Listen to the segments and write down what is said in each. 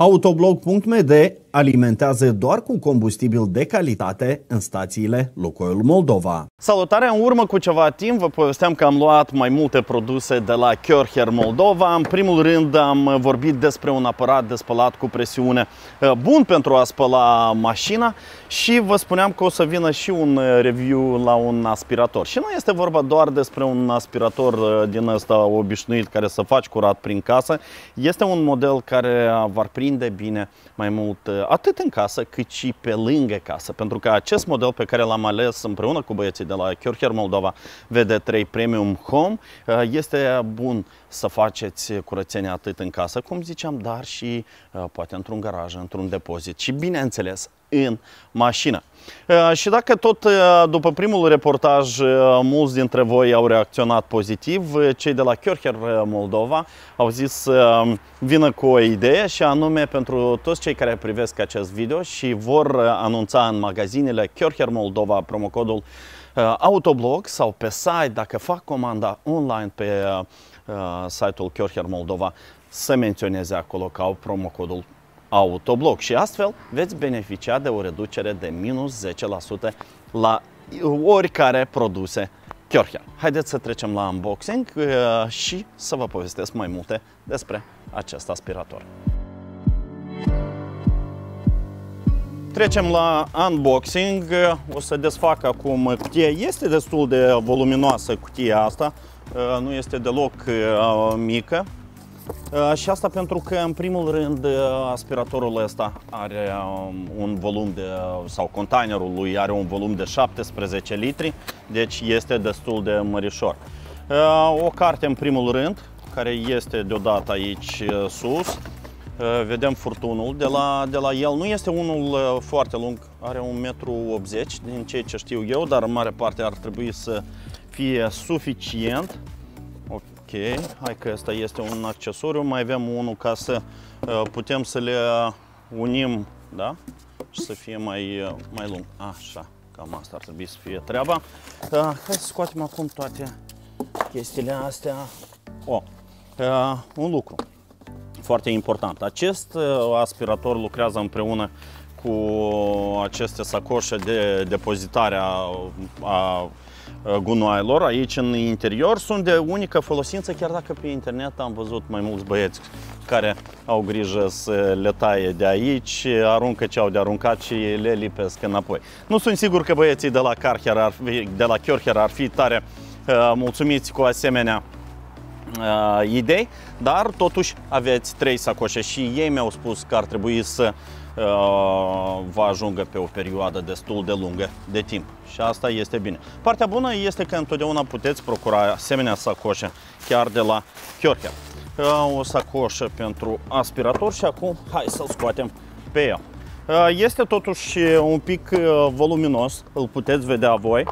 Autoblog.md alimentează doar cu combustibil de calitate în stațiile Lukoil Moldova. Salutare! În urmă cu ceva timp vă povesteam că am luat mai multe produse de la Körcher Moldova. În primul rând am vorbit despre un aparat de spălat cu presiune uh, bun pentru a spăla mașina și vă spuneam că o să vină și un review la un aspirator. Și nu este vorba doar despre un aspirator uh, din ăsta obișnuit care să faci curat prin casă. Este un model care va prinde bine mai mult uh, atât în casă cât și pe lângă casă. Pentru că acest model pe care l-am ales împreună cu băieții de la Körcher Moldova VD3 Premium Home uh, este bun să faceți curățenia atât în casă, cum ziceam, dar și uh, poate într-un garaj, într-un depozit și bineînțeles în mașină. Uh, și dacă tot după primul reportaj mulți dintre voi au reacționat pozitiv, cei de la Körcher Moldova au zis să vină cu o idee și anume pentru toți cei care privesc acest video și vor anunța în magazinele Körcher Moldova promocodul Autoblog sau pe site, dacă fac comanda online pe Uh, site-ul Körcher Moldova să menționeze acolo că au promocodul Autoblog și astfel veți beneficia de o reducere de minus 10% la oricare produse Körcher. Haideți să trecem la unboxing uh, și să vă povestesc mai multe despre acest aspirator. Trecem la unboxing. O să desfac acum cutia. Este destul de voluminoasă cutia asta. Uh, nu este deloc uh, mică. Uh, și asta pentru că, în primul rând, aspiratorul ăsta are um, un volum de, sau containerul lui are un volum de 17 litri, deci este destul de mărișor. O carte, în primul rând, care este deodată aici sus. Vedem furtunul de la, de la el. Nu este unul foarte lung, are 1,80 m din ceea ce știu eu, dar în mare parte ar trebui să fie suficient. Ok, hai că asta este un accesoriu. Mai avem unul ca să uh, putem să le unim, da? Și să fie mai, uh, mai lung. Așa, cam asta ar trebui să fie treaba. Uh, hai să scoatem acum toate chestiile astea. O, un lucru foarte important. Acest aspirator lucrează împreună cu aceste sacoșe de depozitare a, a Uh, gunoaielor aici în interior sunt de unică folosință, chiar dacă pe internet am văzut mai mulți băieți care au grijă să le taie de aici, aruncă ce au de aruncat și le lipesc înapoi. Nu sunt sigur că băieții de la Karcher ar fi, de la Kjorcher ar fi tare uh, mulțumiți cu asemenea uh, idei, dar totuși aveți trei sacoșe și ei mi-au spus că ar trebui să Uh, va ajungă pe o perioadă destul de lungă de timp și asta este bine. Partea bună este că întotdeauna puteți procura asemenea sacoșe chiar de la Kjorker. Uh, o sacoșă pentru aspirator și acum hai să-l scoatem pe el. Uh, este totuși un pic voluminos, îl puteți vedea voi.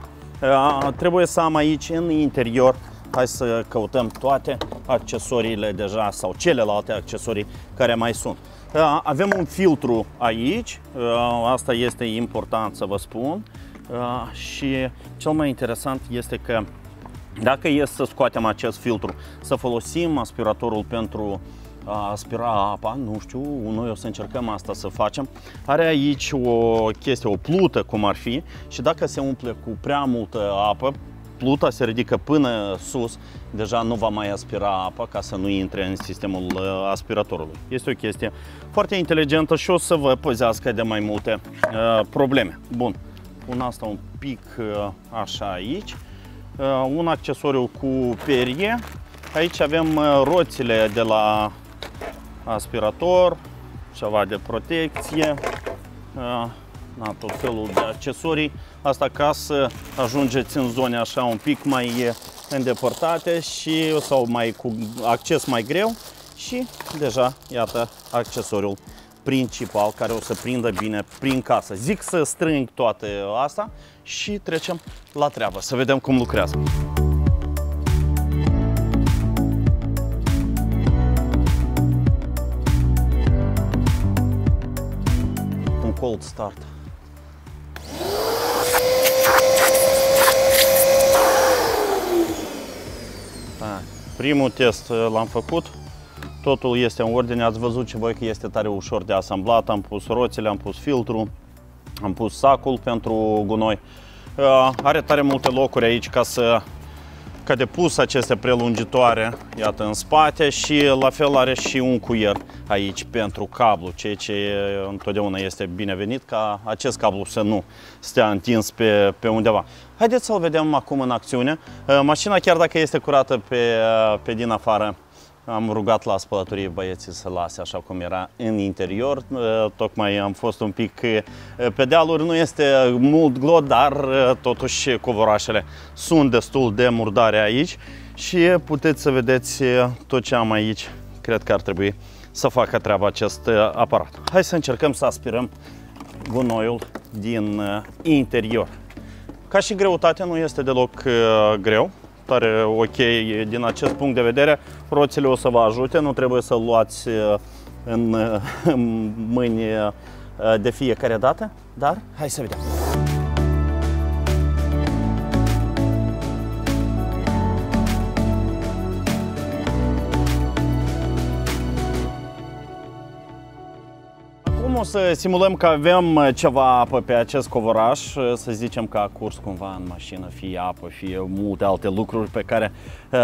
Trebuie să am aici în interior hai să căutăm toate accesoriile deja sau celelalte accesorii care mai sunt. Uh, avem un filtru aici, uh, asta este important să vă spun uh, și cel mai interesant este că dacă e să scoatem acest filtru, să folosim aspiratorul pentru a aspira apa, nu știu, noi o să încercăm asta să facem. Are aici o chestie, o plută cum ar fi și dacă se umple cu prea multă apă, pluta se ridică până sus, deja nu va mai aspira apa ca să nu intre în sistemul uh, aspiratorului. Este o chestie foarte inteligentă și o să vă păzească de mai multe uh, probleme. Bun, pun asta un pic uh, așa aici. Uh, un accesoriu cu perie. Aici avem uh, roțile de la aspirator, ceva de protecție. Uh, na, tot felul de accesorii. Asta ca să ajungeți în zone așa un pic mai îndepărtate și sau mai cu acces mai greu și deja, iată, accesoriul principal care o să prindă bine prin casă. Zic să strâng toate asta și trecem la treabă, să vedem cum lucrează. Un cold start. Primul test uh, l-am făcut, totul este în ordine. Ați văzut și voi că este tare ușor de asamblat. Am pus roțile, am pus filtru, am pus sacul pentru gunoi. Uh, are tare multe locuri aici ca să ca de pus aceste prelungitoare, iată, în spate și la fel are și un cuier aici pentru cablu, ceea ce întotdeauna este binevenit ca acest cablu să nu stea întins pe, pe undeva. Haideți să-l vedem acum în acțiune. Uh, mașina, chiar dacă este curată pe, uh, pe din afară, am rugat la spălătorie băieții să lase așa cum era în interior. Uh, tocmai am fost un pic pe dealuri, nu este mult glod, dar totuși covorașele sunt destul de murdare aici și puteți să vedeți tot ce am aici. Cred că ar trebui să facă treaba acest aparat. Hai să încercăm să aspirăm gunoiul din interior. Ca și greutate nu este deloc uh, greu, tare ok din acest punct de vedere. Roțile o să vă ajute, nu trebuie să luați uh, în, uh, în mâini de fiecare dată, dar hai să vedem. O să simulăm că avem uh, ceva apă pe acest covoraș, uh, să zicem că a curs cumva în mașină, fie apă, fie multe alte lucruri pe care uh,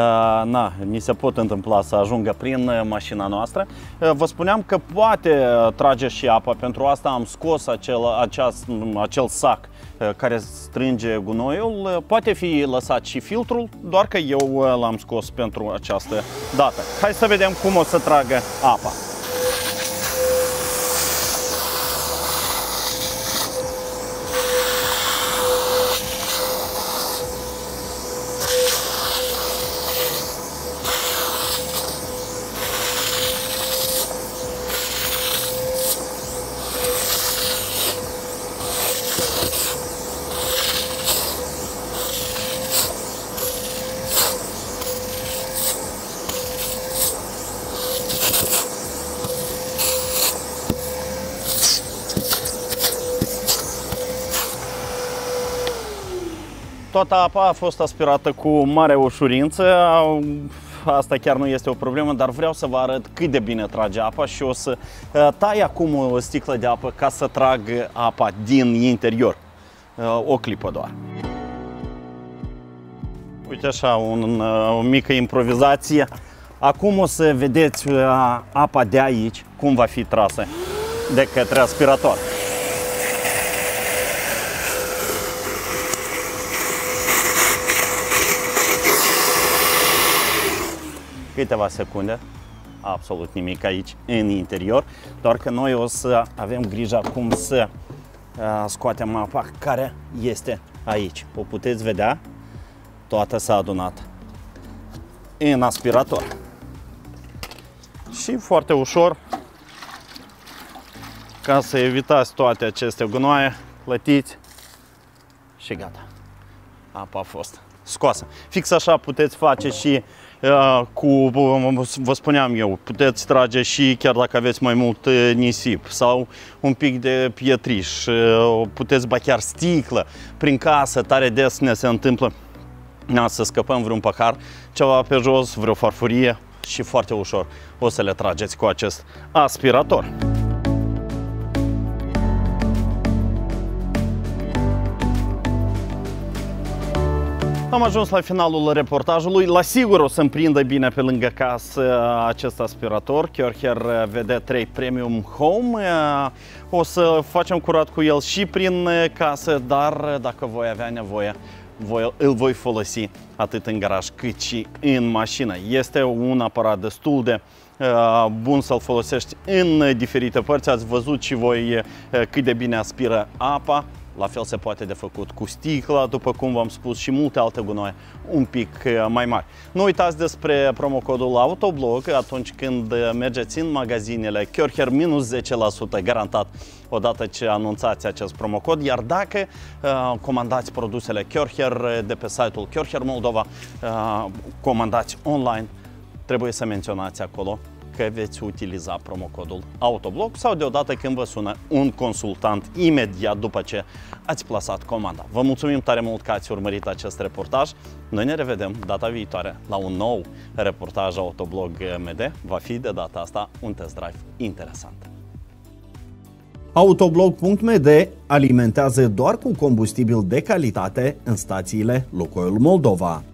na, ni se pot întâmpla să ajungă prin mașina noastră. Vă spuneam că poate trage și apa, pentru asta am scos acel, aceast, acel sac care strânge gunoiul. Poate fi lăsat și filtrul, doar că eu l-am scos pentru această dată. Hai să vedem cum o să tragă apa. Toată apa a fost aspirată cu mare ușurință. Asta chiar nu este o problemă, dar vreau să vă arăt cât de bine trage apa și o să uh, tai acum o sticlă de apă ca să trag apa din interior. Uh, o clipă doar. Uite așa, un, uh, o mică improvizație. Acum o să vedeți apa de aici, cum va fi trasă de către aspirator. Câteva secunde, absolut nimic aici în interior, doar că noi o să avem grijă cum să uh, scoatem apa care este aici. O puteți vedea, toată s-a adunat în aspirator. Și foarte ușor, ca să evitați toate aceste gunoaie, plătiți și gata. Apa a fost scoasă. Fix așa puteți face și uh, cu, vă spuneam eu, puteți trage și chiar dacă aveți mai mult uh, nisip sau un pic de pietriș, uh, puteți ba chiar sticlă prin casă, tare des ne se întâmplă na, să scăpăm vreun pahar, ceva pe jos, vreo farfurie și foarte ușor o să le trageți cu acest aspirator. Am ajuns la finalul reportajului. La sigur o să-mi prindă bine pe lângă casă acest aspirator, Kjörher VD3 Premium Home. O să facem curat cu el și prin casă, dar dacă voi avea nevoie, voi, îl voi folosi atât în garaj cât și în mașină. Este un aparat destul de uh, bun să-l folosești în diferite părți. Ați văzut și voi uh, cât de bine aspiră apa la fel se poate de făcut cu sticla, după cum v-am spus, și multe alte gunoaie un pic uh, mai mari. Nu uitați despre promocodul Autoblog atunci când uh, mergeți în magazinele Kjörher minus 10% garantat odată ce anunțați acest promocod, iar dacă uh, comandați produsele Kjörher uh, de pe site-ul Kjörher Moldova, uh, comandați online, trebuie să menționați acolo că veți utiliza promocodul Autoblog sau deodată când vă sună un consultant imediat după ce ați plasat comanda. Vă mulțumim tare mult că ați urmărit acest reportaj. Noi ne revedem data viitoare la un nou reportaj Autoblog MD. Va fi de data asta un test drive interesant. Autoblog.md alimentează doar cu combustibil de calitate în stațiile Lukoil Moldova.